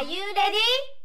Are you ready?